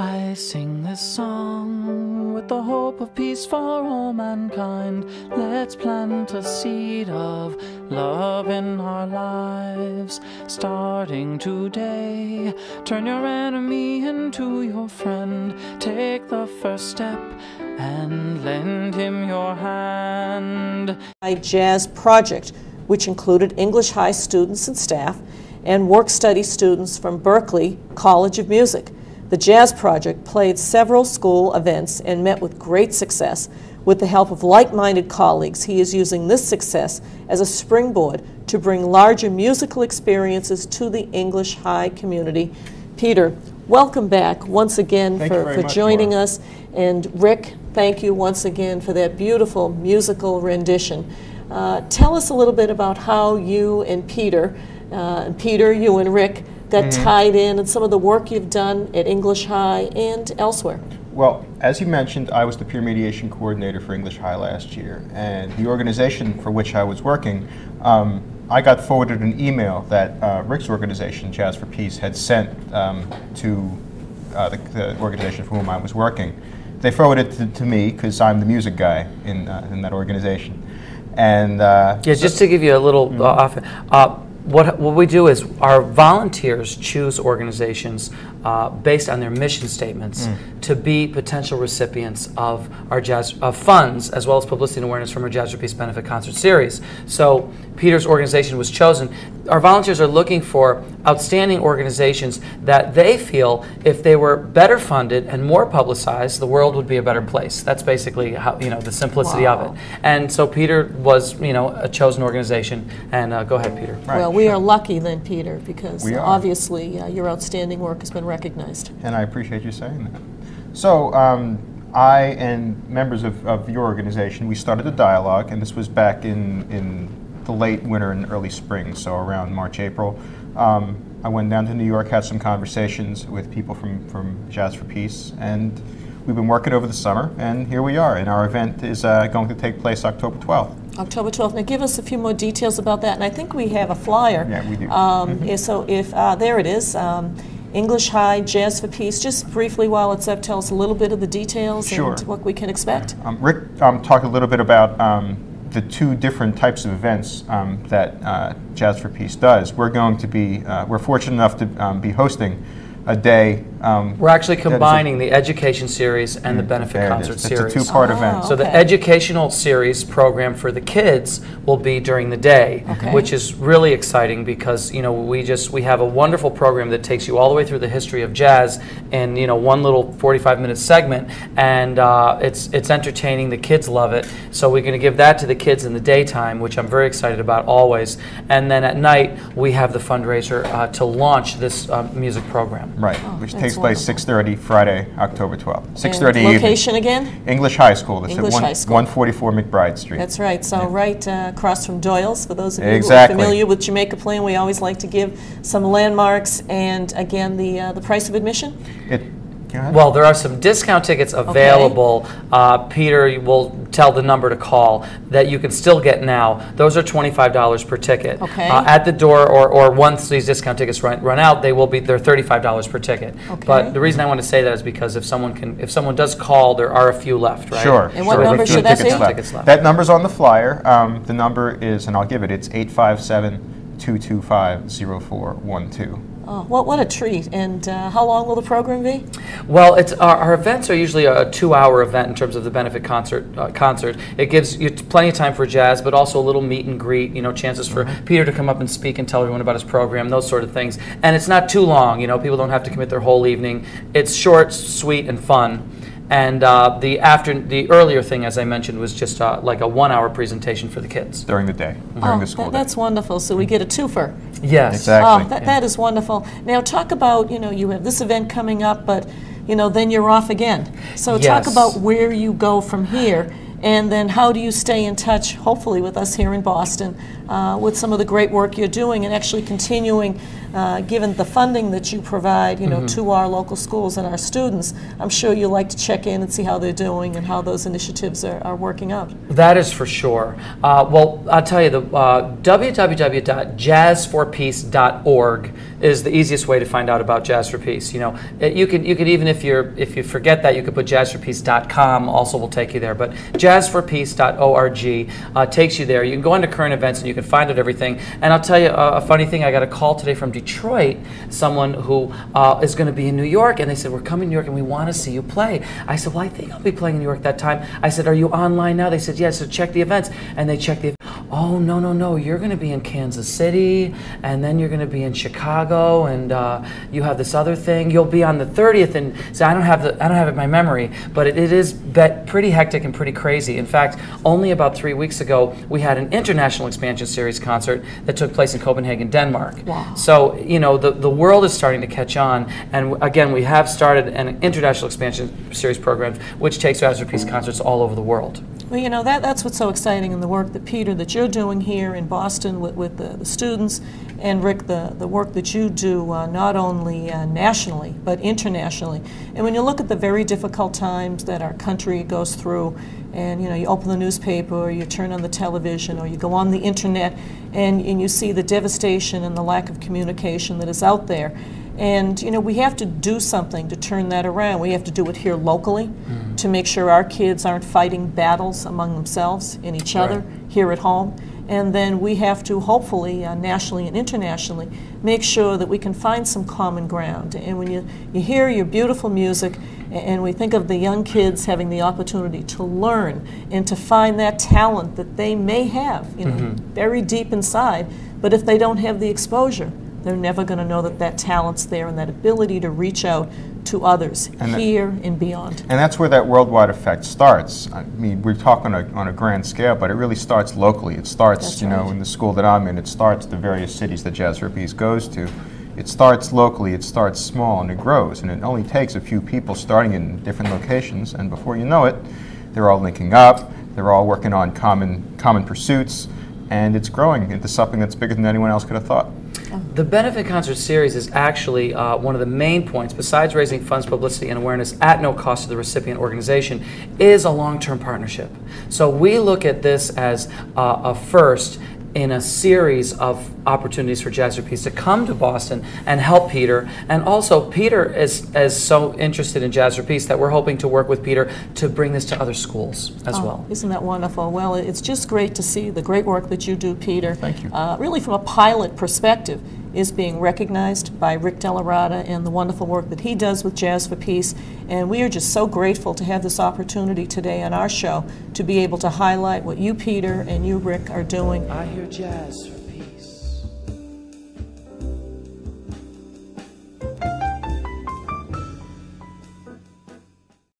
I sing this song with the hope of peace for all mankind. Let's plant a seed of love in our lives. Starting today, turn your enemy into your friend. Take the first step and lend him your hand. High Jazz Project, which included English High students and staff and work study students from Berklee College of Music. The Jazz Project played several school events and met with great success. With the help of like minded colleagues, he is using this success as a springboard to bring larger musical experiences to the English High community. Peter, welcome back once again Thank for, for much, joining Maura. us. And Rick, thank you once again for that beautiful musical rendition. Uh, tell us a little bit about how you and Peter, uh, Peter, you and Rick, got Mm-hmm. tied in and some of the work you've done at English High and elsewhere. Well, as you mentioned, I was the peer mediation coordinator for English High last year, and the organization for which I was working, um, I got forwarded an email that uh, Rick's organization, Jazz for Peace, had sent um, to uh, the, the organization for whom I was working. They forwarded it to, to me because I'm the music guy in, uh, in that organization. And uh, Yeah, just to give you a little uh, off. What, what we do is our volunteers choose organizations uh, based on their mission statements to be potential recipients of our jazz of funds as well as publicity and awareness from our Jazz for Peace benefit concert series. So Peter's organization was chosen. Our volunteers are looking for outstanding organizations that they feel if they were better funded and more publicized, the world would be a better place. That's basically how you know the simplicity Wow. of it. And so Peter was, you know, a chosen organization. And uh, go ahead, Peter. Right, well, we are lucky then, Peter, because obviously uh, your outstanding work has been recognized. And I appreciate you saying that. So, um, I and members of, of your organization, we started a dialogue, and this was back in, in the late winter and early spring, so around March, April. Um, I went down to New York, had some conversations with people from, from Jazz for Peace, and we've been working over the summer, and here we are. And our event is uh, going to take place October 12th. October 12th. Now, give us a few more details about that. And I think we have a flyer. Yeah, we do. Um, yeah, So, if uh, there it is, um, English High Jazz for Peace. Just briefly, while it's up, tell us a little bit of the details Sure. and what we can expect. Um, Rick um, talked a little bit about um, the two different types of events um, that uh, Jazz for Peace does. We're going to be, uh, we're fortunate enough to um, be hosting a day. um, We're actually that is a- combining the education series and the benefit there it concert series. It's a two-part Oh, event. So the educational series program for the kids will be during the day, Okay. which is really exciting because you know we just we have a wonderful program that takes you all the way through the history of jazz in you know one little 45 minute segment, and uh, it's it's entertaining. The kids love it, so we're going to give that to the kids in the daytime, which I'm very excited about always. And then at night we have the fundraiser uh, to launch this uh, music program. Right, which that's takes place 6:30 Friday, October 12th. And 6:30 evening. Location again? English High School. English at one- High School. 144 McBride Street. That's right. So right uh, across from Doyle's, for those of you Exactly. who are familiar with Jamaica Plain, we always like to give some landmarks and again the uh, the price of admission. It. Well, there are some discount tickets available. Uh, Peter will tell the number to call that you can still get now. Those are twenty-five dollars per ticket. Okay. Uh, at the door, or, or once these discount tickets run, run out, they will be they're thirty-five dollars per ticket. Okay. But the reason I want to say that is because if someone can, if someone does call, there are a few left, right? Sure. And what sure. number should that tickets be? left. Tickets left. That number's on the flyer. Um, the number is, and I'll give it, it's 857-225-0412. Oh, what what a treat! And uh, how long will the program be? Well, it's our, our events are usually a two-hour event in terms of the benefit concert. Uh, concert. It gives you plenty of time for jazz, but also a little meet and greet. You know, chances for Peter to come up and speak and tell everyone about his program, those sort of things. And it's not too long. You know, people don't have to commit their whole evening. It's short, sweet, and fun. And uh, the after the earlier thing, as I mentioned, was just uh, like a one-hour presentation for the kids. During the day, during oh, the school that- day. that's wonderful. So we get a twofer. Yes. Exactly. Oh, that, that is wonderful. Now talk about you know you have this event coming up, but you know then you're off again. So talk about where you go from here, and then how do you stay in touch, hopefully with us here in Boston, uh, with some of the great work you're doing and actually continuing uh, given the funding that you provide, you know, to our local schools and our students, I'm sure you like to check in and see how they're doing and how those initiatives are, are working out. That is for sure. Uh, well, I'll tell you, the uh, www.jazzforpeace.org is the easiest way to find out about Jazz for Peace. You know, it- you could you could even if you're if you forget that, you could put jazzforpeace.com. Also, will take you there. But jazzforpeace.org uh, takes you there. You can go into current events and you can find out everything. And I'll tell you a, a funny thing. I got a call today from Detroit. Someone who uh, is going to be in New York, and they said we're coming to New York and we want to see you play. I said, well, I think I'll be playing in New York that time. I said, are you online now? They said, yes. so check the events, and they checked the. Oh no no no! You're going to be in Kansas City, and then you're going to be in Chicago, and uh, you have this other thing. You'll be on the 30th, and so I don't have the I don't have it in my memory, but it, it is bet pretty hectic and pretty crazy. In fact, only about three weeks ago, we had an international expansion series concert that took place in Copenhagen, Denmark. Wow. So you know the the world is starting to catch on, and w- again, we have started an international expansion series program, which takes for Peace concerts all over the world. Well, you know, that, that's what's so exciting in the work that Peter, that you're doing here in Boston with, with the, the students, and Rick, the, the work that you do uh, not only uh, nationally, but internationally. And when you look at the very difficult times that our country goes through, and you know, you open the newspaper, or you turn on the television, or you go on the internet, and, and you see the devastation and the lack of communication that is out there. And you know, we have to do something to turn that around. We have to do it here locally to make sure our kids aren't fighting battles among themselves and each other here at home. And then we have to hopefully, uh, nationally and internationally, make sure that we can find some common ground. And when you, you hear your beautiful music, and we think of the young kids having the opportunity to learn and to find that talent that they may have, you know, buried deep inside, but if they don't have the exposure, they're never going to know that that talent's there and that ability to reach out to others And that- here and beyond. And that's where that worldwide effect starts. I mean, we're talking on a, on a grand scale, but it really starts locally. It starts, That's you know, in the school that I'm in. It starts the various cities that Jazz Peace goes to. It starts locally. It starts small and it grows. And it only takes a few people starting in different locations, and before you know it, they're all linking up. They're all working on common common pursuits, and it's growing into something that's bigger than anyone else could have thought. The benefit concert series is actually uh, one of the main points, besides raising funds, publicity, and awareness at no cost to the recipient organization, is a long-term partnership. So we look at this as uh, a first in a series of opportunities for Jazz Peace to come to Boston and help Peter. And also, Peter is, is so interested in Jazz Peace that we're hoping to work with Peter to bring this to other schools as Oh, well. Isn't that wonderful? Well, it's just great to see the great work that you do, Peter. Thank you. Uh, really, from a pilot perspective, is being recognized by Rick DellaRatta and the wonderful work that he does with Jazz for Peace. And we are just so grateful to have this opportunity today on our show to be able to highlight what you, Peter, and you, Rick, are doing I hear jazz